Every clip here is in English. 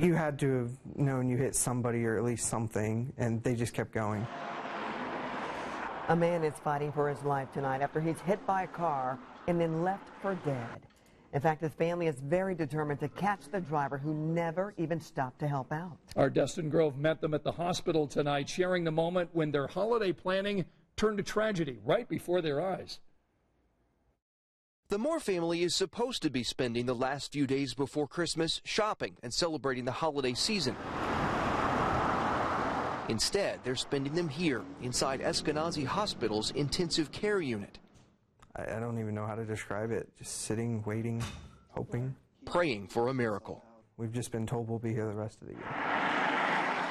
You had to have known you hit somebody or at least something, and they just kept going. A man is fighting for his life tonight after he's hit by a car and then left for dead. In fact, his family is very determined to catch the driver who never even stopped to help out. Our Dustin Grove met them at the hospital tonight, sharing the moment when their holiday planning turned to tragedy right before their eyes. The Moore family is supposed to be spending the last few days before Christmas shopping and celebrating the holiday season. Instead, they're spending them here inside Eskenazi Hospital's intensive care unit. I, I don't even know how to describe it. Just sitting, waiting, hoping. Praying for a miracle. We've just been told we'll be here the rest of the year.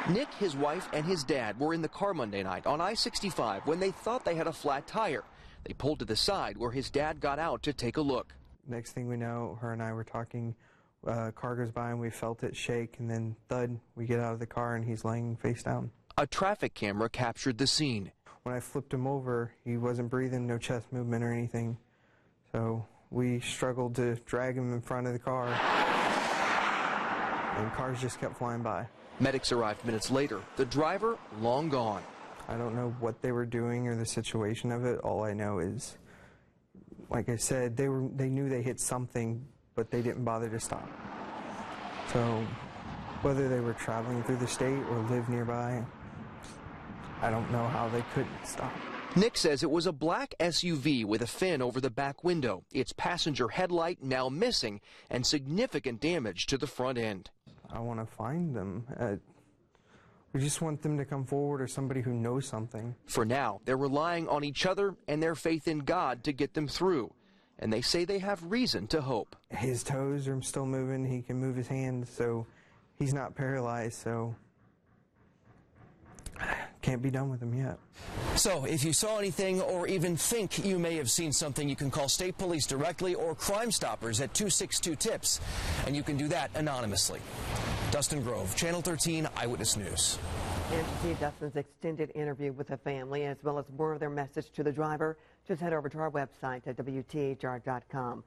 Nick, his wife, and his dad were in the car Monday night on I 65 when they thought they had a flat tire. They pulled to the side where his dad got out to take a look. Next thing we know, her and I were talking. Uh, car goes by and we felt it shake, and then thud. We get out of the car and he's laying face down. A traffic camera captured the scene. When I flipped him over, he wasn't breathing, no chest movement or anything. So we struggled to drag him in front of the car, and cars just kept flying by. Medics arrived minutes later. The driver long gone. I don't know what they were doing or the situation of it. All I know is, like I said, they were they knew they hit something, but they didn't bother to stop. So whether they were traveling through the state or live nearby, I don't know how they couldn't stop. Nick says it was a black SUV with a fin over the back window, its passenger headlight now missing, and significant damage to the front end. I want to find them. Uh, we just want them to come forward or somebody who knows something. For now, they're relying on each other and their faith in God to get them through. And they say they have reason to hope. His toes are still moving. He can move his hands, so he's not paralyzed, so can't be done with him yet. So, if you saw anything or even think you may have seen something, you can call state police directly or Crime Stoppers at 262 TIPS, and you can do that anonymously. Dustin Grove, Channel 13 Eyewitness News. And to see Dustin's extended interview with the family, as well as more of their message to the driver, just head over to our website at WTHR.com.